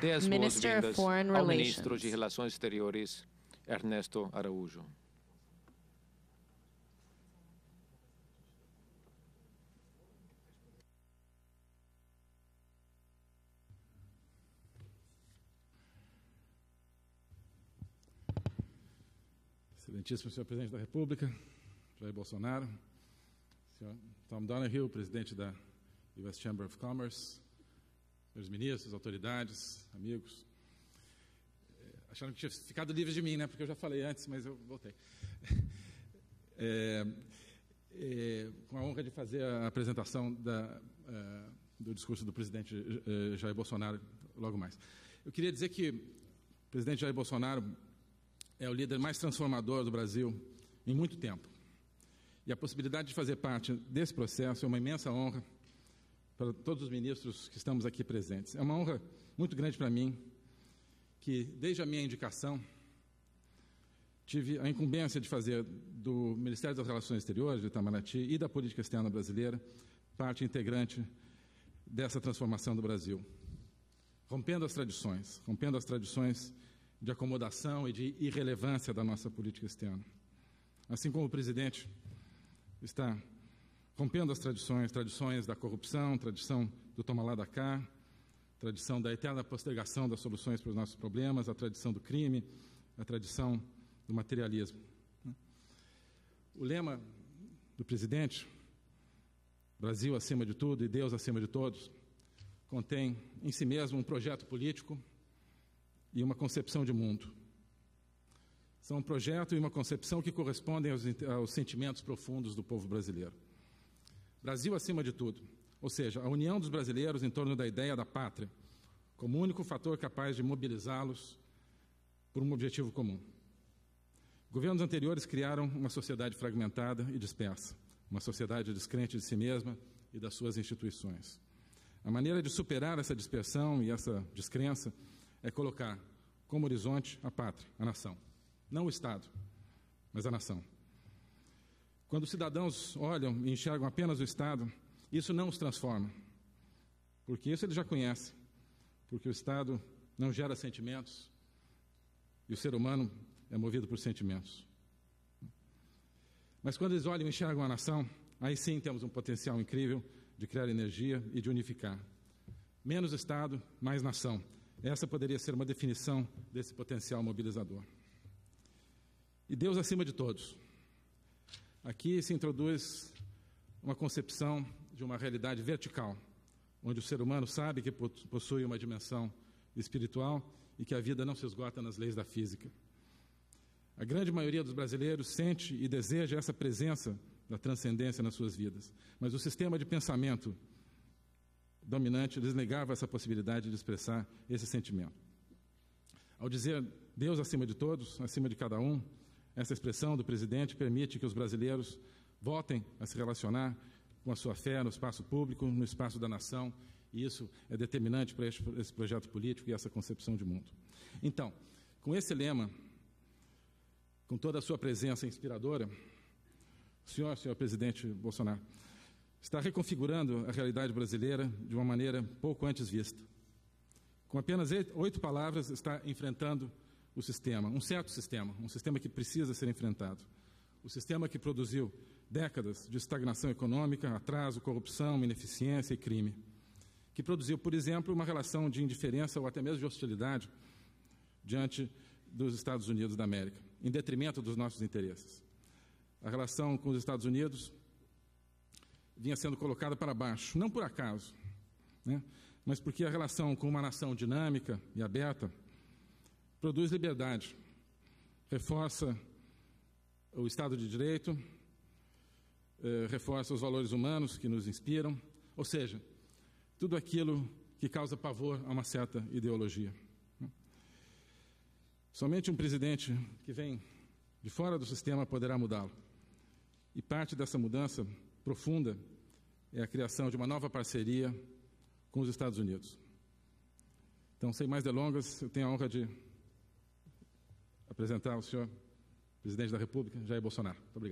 Dê as Minister of boas-vindas Foreign ao Relations. ministro de Relações Exteriores, Ernesto Araújo. Excelentíssimo senhor presidente da República, Jair Bolsonaro, senhor Tom Donoghue, presidente da U.S. Chamber of Commerce, senhores ministros, autoridades, amigos. Eh, Acharam que tinha ficado livre de mim, né? Porque eu já falei antes, mas eu voltei. É, é, com a honra de fazer a apresentação da, eh, do discurso do presidente eh, Jair Bolsonaro logo mais. Eu queria dizer que o presidente Jair Bolsonaro é o líder mais transformador do Brasil em muito tempo. E a possibilidade de fazer parte desse processo é uma imensa honra para todos os ministros que estamos aqui presentes. É uma honra muito grande para mim que, desde a minha indicação, tive a incumbência de fazer do Ministério das Relações Exteriores, do Itamaraty, e da política externa brasileira parte integrante dessa transformação do Brasil. Rompendo as tradições, rompendo as tradições de acomodação e de irrelevância da nossa política externa. Assim como o presidente está rompendo as tradições, tradições da corrupção, tradição do toma lá da cá, tradição da eterna postergação das soluções para os nossos problemas, a tradição do crime, a tradição do materialismo. né? O lema do presidente, Brasil acima de tudo e Deus acima de todos, contém em si mesmo um projeto político e uma concepção de mundo. São um projeto e uma concepção que correspondem aos, aos sentimentos profundos do povo brasileiro. Brasil acima de tudo, ou seja, a união dos brasileiros em torno da ideia da pátria, como único fator capaz de mobilizá-los por um objetivo comum. Governos anteriores criaram uma sociedade fragmentada e dispersa, uma sociedade descrente de si mesma e das suas instituições. A maneira de superar essa dispersão e essa descrença é colocar como horizonte a pátria, a nação. Não o Estado, mas a nação. Quando os cidadãos olham e enxergam apenas o Estado, isso não os transforma, porque isso eles já conhecem, porque o Estado não gera sentimentos e o ser humano é movido por sentimentos. Mas quando eles olham e enxergam a nação, aí sim temos um potencial incrível de criar energia e de unificar. Menos Estado, mais nação. Essa poderia ser uma definição desse potencial mobilizador. E Deus acima de todos. Aqui se introduz uma concepção de uma realidade vertical, onde o ser humano sabe que possui uma dimensão espiritual e que a vida não se esgota nas leis da física. A grande maioria dos brasileiros sente e deseja essa presença da transcendência nas suas vidas, mas o sistema de pensamento dominante lhes negava essa possibilidade de expressar esse sentimento. Ao dizer Deus acima de todos, acima de cada um, essa expressão do presidente permite que os brasileiros voltem a se relacionar com a sua fé no espaço público, no espaço da nação, e isso é determinante para esse projeto político e essa concepção de mundo. Então, com esse lema, com toda a sua presença inspiradora, o senhor, senhor presidente Bolsonaro, está reconfigurando a realidade brasileira de uma maneira pouco antes vista. Com apenas oito palavras, está enfrentando o sistema, um certo sistema, um sistema que precisa ser enfrentado. O sistema que produziu décadas de estagnação econômica, atraso, corrupção, ineficiência e crime. Que produziu, por exemplo, uma relação de indiferença ou até mesmo de hostilidade diante dos Estados Unidos da América, em detrimento dos nossos interesses. A relação com os Estados Unidos vinha sendo colocada para baixo, não por acaso, né? mas porque a relação com uma nação dinâmica e aberta produz liberdade, reforça o Estado de Direito, eh, reforça os valores humanos que nos inspiram, ou seja, tudo aquilo que causa pavor a uma certa ideologia. Somente um presidente que vem de fora do sistema poderá mudá-lo. E parte dessa mudança profunda é a criação de uma nova parceria com os Estados Unidos. Então, sem mais delongas, eu tenho a honra de apresentar ao senhor presidente da República, Jair Bolsonaro. Muito obrigado.